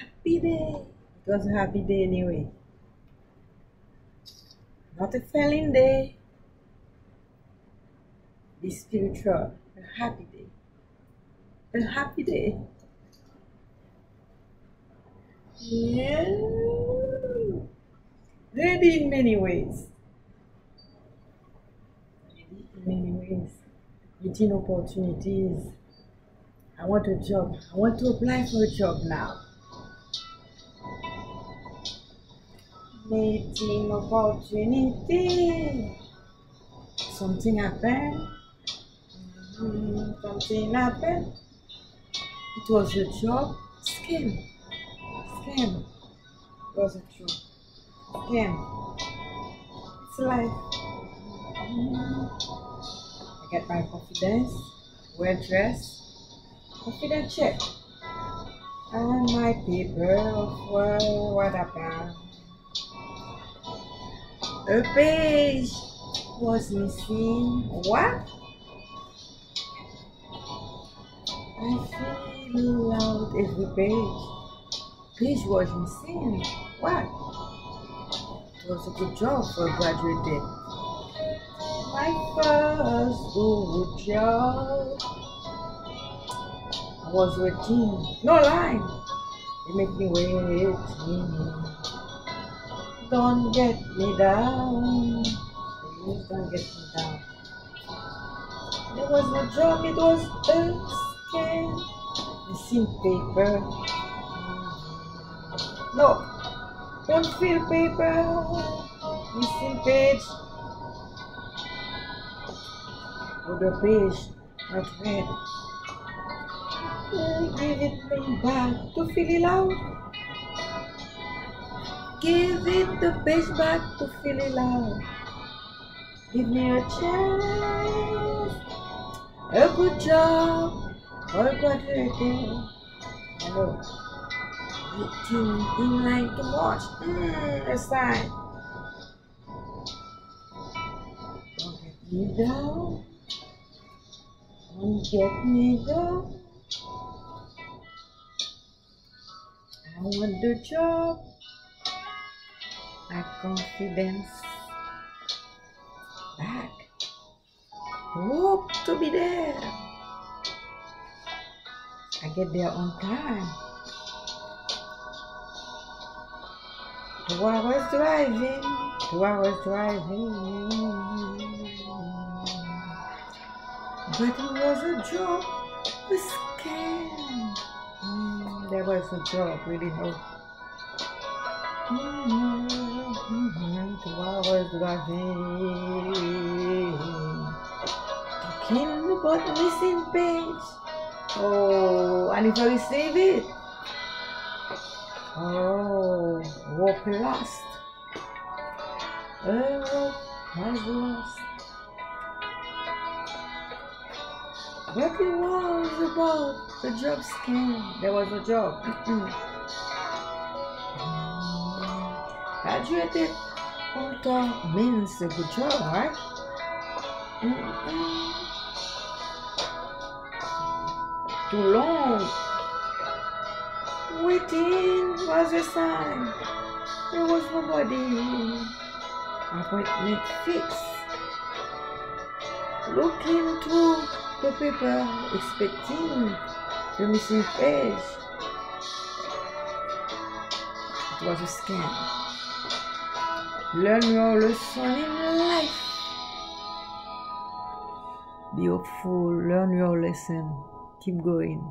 happy day. It was a happy day anyway. Not a failing day. Be spiritual. A happy day. A happy day. Yeah. Ready in many ways. Ready in many ways. Meeting opportunities. I want a job. I want to apply for a job now. Meeting opportunity. Something happened. Mm, Something happened. It was a job scam. Scam. It was a job scam. It's life. Mm. I get my confidence, Wear dress. confident check. And my paper of well, what happened? A page was missing. What? I feel out every page. Page was missing. What? It was a good job for a graduate day. My first good job. I was waiting. No line. They make me waiting. Don't get me down. Please don't get me down. There was no job, it was a scam. Missing paper. No, don't feel paper. Missing page. Or the page not read. Oh, give it me back to fill it out. Give it the page back to fill it out. Give me a chance. A good job for a graduate day. Hello. Waiting in line to watch. Mm, a sign. Don't get me down. Don't get me down. I want the job. My confidence back. Hope to be there. I get there on time. Two hours driving, two hours driving. But it was a job, a scam. Mm, there was a job, really no. Mm, Two hours driving. Talking about missing page. Oh, oh um. and if I receive it, oh, hope lost. Oh, was lost. What it was about the job scam. There was a job. Graduated author means a good job. Too long. Waiting was a sign. There was nobody. Appointment fixed. Looking through the paper, expecting the missing page. It was a scam. Learn your lesson in life. Be hopeful, learn your lesson, keep going.